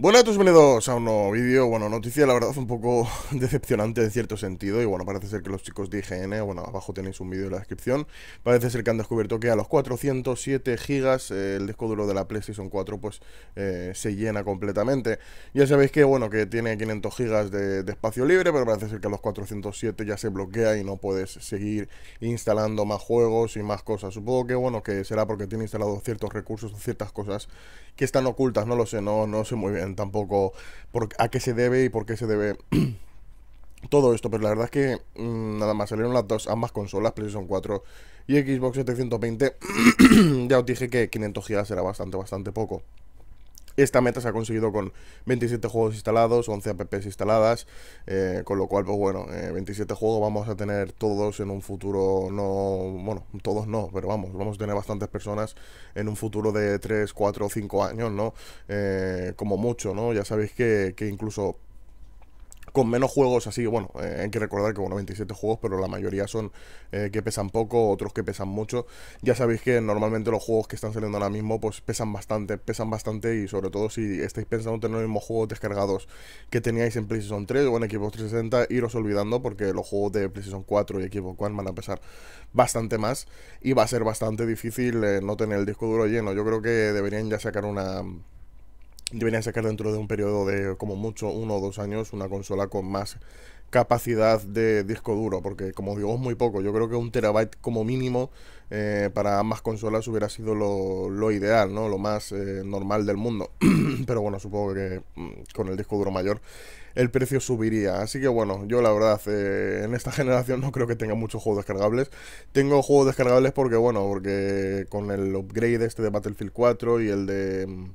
Bueno, a todos bienvenidos a un nuevo vídeo. Bueno, noticia la verdad un poco decepcionante en cierto sentido. Y bueno, parece ser que los chicos de IGN, bueno, abajo tenéis un vídeo en la descripción. Parece ser que han descubierto que a los 407 gigas eh, el disco duro de la PlayStation 4 pues eh, se llena completamente. Ya sabéis que, bueno, que tiene 500 gigas de, espacio libre, pero parece ser que a los 407 ya se bloquea y no puedes seguir instalando más juegos y más cosas. Supongo que, bueno, que será porque tiene instalado ciertos recursos o ciertas cosas que están ocultas, no lo sé, no, no sé muy bien tampoco a qué se debe y por qué se debe todo esto, pero la verdad es que mm, nada más salieron las dos, ambas consolas, PlayStation 4 y Xbox 720, ya os dije que 500 GB era bastante, bastante poco. Esta meta se ha conseguido con 27 juegos instalados, 11 apps instaladas, eh, con lo cual, pues bueno, 27 eh, juegos vamos a tener todos en un futuro, no, bueno, todos no, pero vamos, vamos a tener bastantes personas en un futuro de 3, 4, 5 años, ¿no? Eh, como mucho, ¿no? Ya sabéis que incluso con menos juegos así, bueno, eh, hay que recordar que bueno, 27 juegos, pero la mayoría son eh, que pesan poco, otros que pesan mucho. Ya sabéis que normalmente los juegos que están saliendo ahora mismo pues pesan bastante, pesan bastante y sobre todo si estáis pensando tener los mismos juegos descargados que teníais en PlayStation 3 o en Xbox 360, iros olvidando porque los juegos de PlayStation 4 y Xbox One van a pesar bastante más y va a ser bastante difícil eh, no tener el disco duro lleno. Yo creo que deberían ya sacar una deberían sacar dentro de un periodo de como mucho uno o dos años una consola con más capacidad de disco duro, porque como digo es muy poco, yo creo que un terabyte como mínimo eh, para ambas consolas hubiera sido lo, ideal, ¿no? lo más eh, normal del mundo, pero bueno, supongo que mm, con el disco duro mayor el precio subiría, así que bueno, yo la verdad eh, en esta generación no creo que tenga muchos juegos descargables, tengo juegos descargables porque bueno, porque con el upgrade este de Battlefield 4 y el de mm,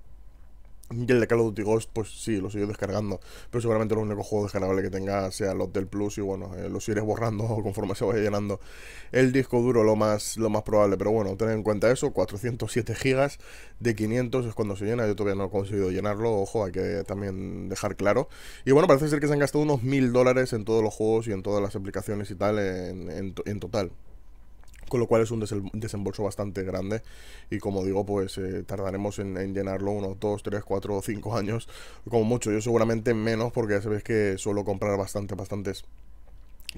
y el de Call of Duty Ghost, pues sí, lo sigo descargando. Pero seguramente el único juego descargable que tenga sea los del Plus. Y bueno, eh, los iré borrando conforme se vaya llenando el disco duro, lo más, lo más probable. Pero bueno, tened en cuenta eso: 407 gigas de 500 es cuando se llena. Yo todavía no he conseguido llenarlo. Ojo, hay que también dejar claro. Y bueno, parece ser que se han gastado unos mil dólares en todos los juegos y en todas las aplicaciones y tal en, en total con lo cual es un desembolso bastante grande. Y como digo pues eh, tardaremos en, llenarlo unos 2, 3, 4 o 5 años como mucho, yo seguramente menos porque ya sabéis que suelo comprar bastante, bastantes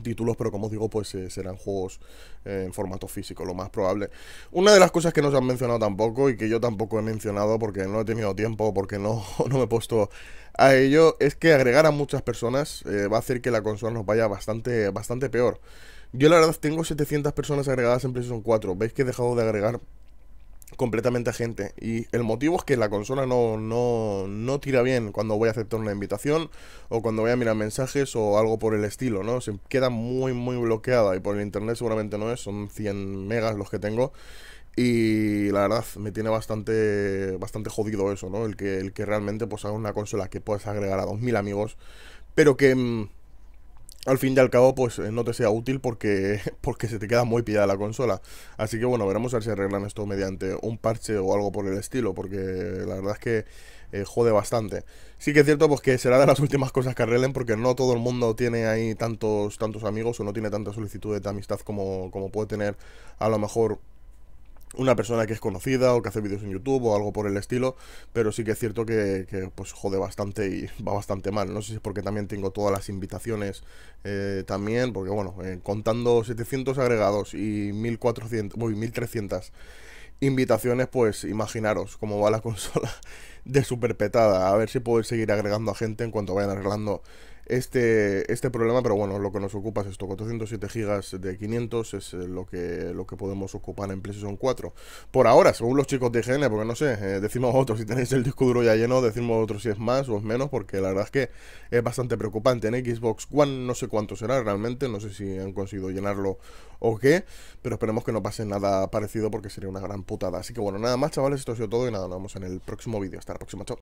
títulos, pero como digo, pues eh, serán juegos eh, en formato físico, lo más probable. Una de las cosas que no se han mencionado tampoco y que yo tampoco he mencionado porque no he tenido tiempo, porque no, no me he puesto a ello, es que agregar a muchas personas va a hacer que la consola nos vaya bastante, bastante peor. Yo la verdad tengo 700 personas agregadas en PlayStation 4. Veis que he dejado de agregar completamente gente. Y el motivo es que la consola no, no, no tira bien cuando voy a aceptar una invitación o cuando voy a mirar mensajes o algo por el estilo, ¿no? Se queda muy, muy bloqueada y por el internet seguramente no es, son 100 megas los que tengo. Y la verdad, me tiene bastante, bastante jodido eso, ¿no? El que, el que realmente pues haga una consola que puedas agregar a 2000 amigos, pero que mm, al fin y al cabo, pues eh, no te sea útil porque, porque se te queda muy pillada la consola. Así que bueno, veremos a ver si arreglan esto mediante un parche o algo por el estilo, porque la verdad es que eh, jode bastante. Sí que es cierto pues que será de las últimas cosas que arreglen porque no todo el mundo tiene ahí tantos, tantos amigos o no tiene tanta solicitud de amistad como, como puede tener a lo mejor una persona que es conocida o que hace vídeos en YouTube o algo por el estilo, pero sí que es cierto que, pues jode bastante y va bastante mal. No sé si es porque también tengo todas las invitaciones eh, también, porque bueno, eh, contando 700 agregados y 1400, uy, 1300 invitaciones, pues imaginaros cómo va la consola de super petada. A ver si puedo seguir agregando a gente en cuanto vayan arreglando este, este problema, pero bueno, lo que nos ocupa es esto, 407 gigas de 500 es eh, lo que, lo que podemos ocupar en PlayStation 4. Por ahora, según los chicos de IGN, porque no sé, eh, decimos otros, si tenéis el disco duro ya lleno, decimos otros si es más o es menos, porque la verdad es que es bastante preocupante. En Xbox One no sé cuánto será realmente, no sé si han conseguido llenarlo o qué, pero esperemos que no pase nada parecido porque sería una gran putada. Así que bueno, nada más chavales, esto ha sido todo y nada, nos vemos en el próximo vídeo. Hasta la próxima, chao.